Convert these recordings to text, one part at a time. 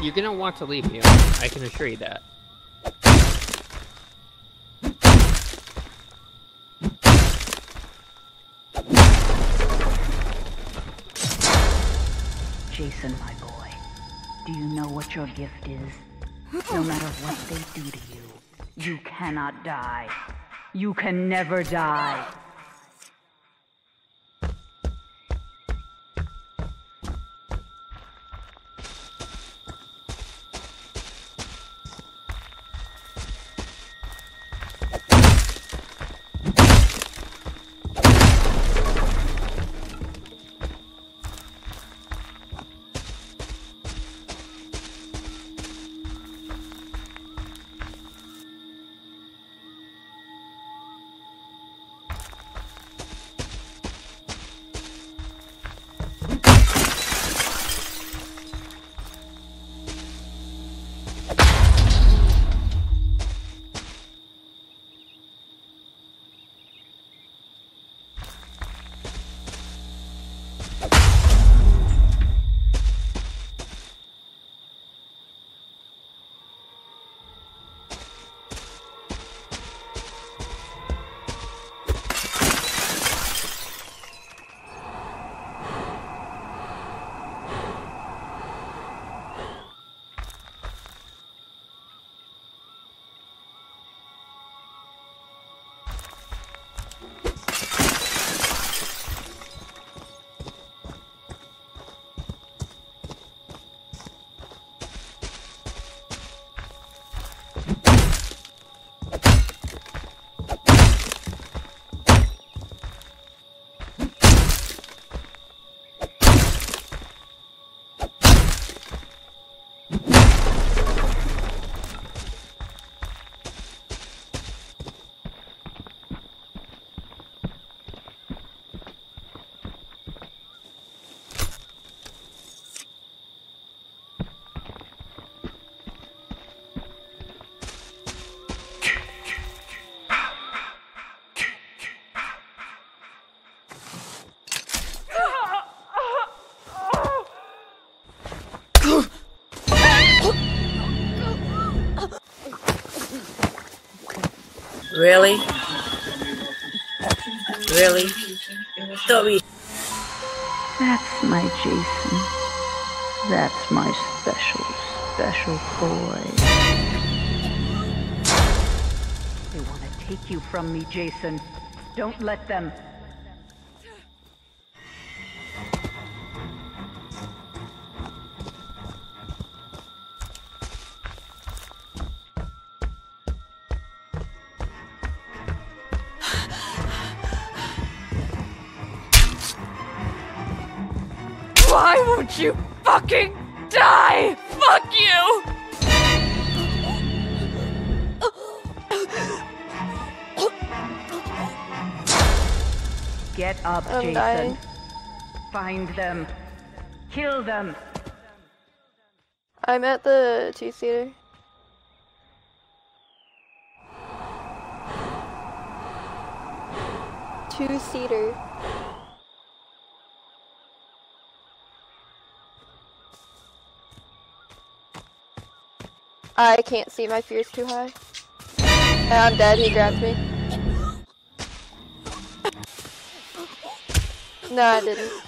You're gonna want to leave me. I can assure you that. Jason, my boy, do you know what your gift is? No matter what they do to you, you cannot die. You can never die. Really? Really? Toby. That's my Jason. That's my special, special boy. They want to take you from me, Jason. Don't let them. Why won't you fucking die? Fuck you! Get up, I'm Jason. dying. Find them. Kill them. I'm at the two seater. Two I can't see, my fear's too high. I'm dead, he grabbed me. No, I didn't.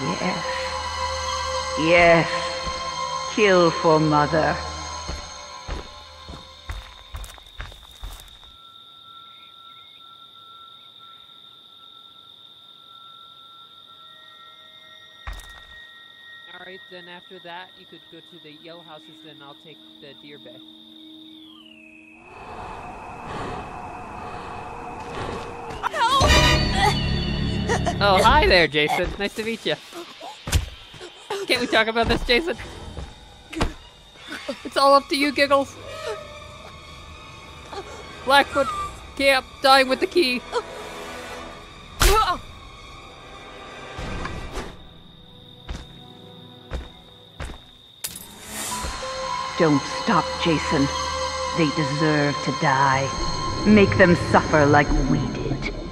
Yes. Yes. Kill for mother. Alright, then after that, you could go to the yellow houses, then I'll take the deer bay. Oh, hi there, Jason. Nice to meet you. Can't we talk about this, Jason? It's all up to you, Giggles. Blackfoot camp, dying with the key. Don't stop, Jason. They deserve to die. Make them suffer like we did.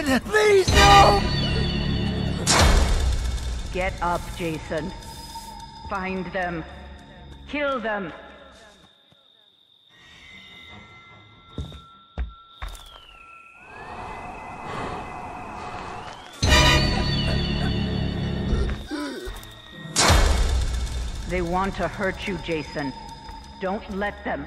Anyone! Please, no! Get up, Jason. Find them. Kill them. They want to hurt you, Jason. Don't let them.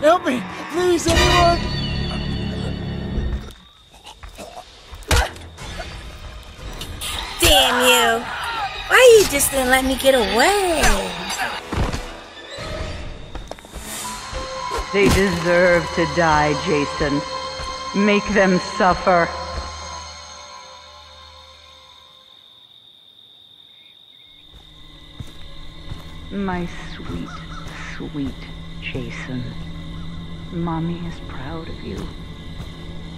Help me! Please, anyone! Damn you! Why you just didn't let me get away? They deserve to die, Jason. Make them suffer. My sweet, sweet Jason. Mommy is proud of you.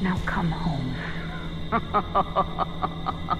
Now come home.